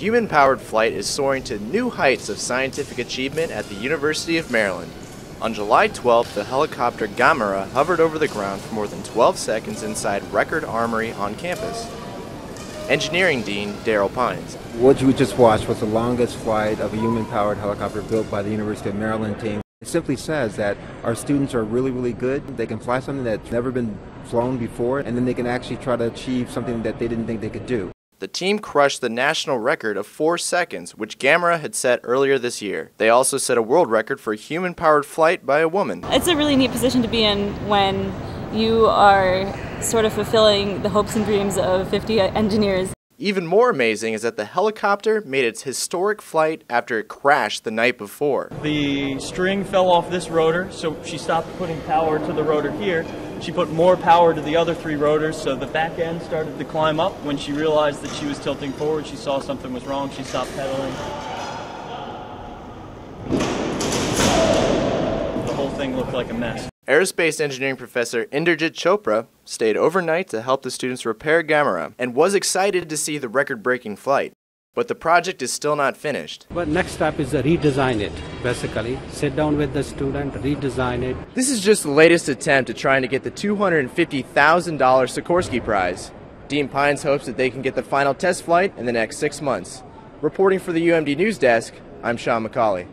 human powered flight is soaring to new heights of scientific achievement at the University of Maryland. On July 12th, the helicopter Gamera hovered over the ground for more than 12 seconds inside Reckord Armory on campus. Engineering Dean Darryll Pines. What you just watched was the longest flight of a human powered helicopter built by the University of Maryland team. It simply says that our students are really, really good. They can fly something that's never been flown before, and then they can actually try to achieve something that they didn't think they could do. The team crushed the national record of 4 seconds, which Gamera had set earlier this year. They also set a world record for human powered flight by a woman. It's a really neat position to be in when you are sort of fulfilling the hopes and dreams of 50 engineers. Even more amazing is that the helicopter made its historic flight after it crashed the night before. The string fell off this rotor, so she stopped putting power to the rotor here. She put more power to the other three rotors, so the back end started to climb up. When she realized that she was tilting forward, she saw something was wrong, she stopped pedaling. The whole thing looked like a mess. Aerospace engineering professor Inderjit Chopra stayed overnight to help the students repair Gamera and was excited to see the record breaking flight. But the project is still not finished. But next step is to redesign it, basically. Sit down with the student, redesign it. This is just the latest attempt at trying to get the $250,000 Sikorsky Prize. Dean Pines hopes that they can get the final test flight in the next six months. Reporting for the UMD News Desk, I'm Sean McCauley.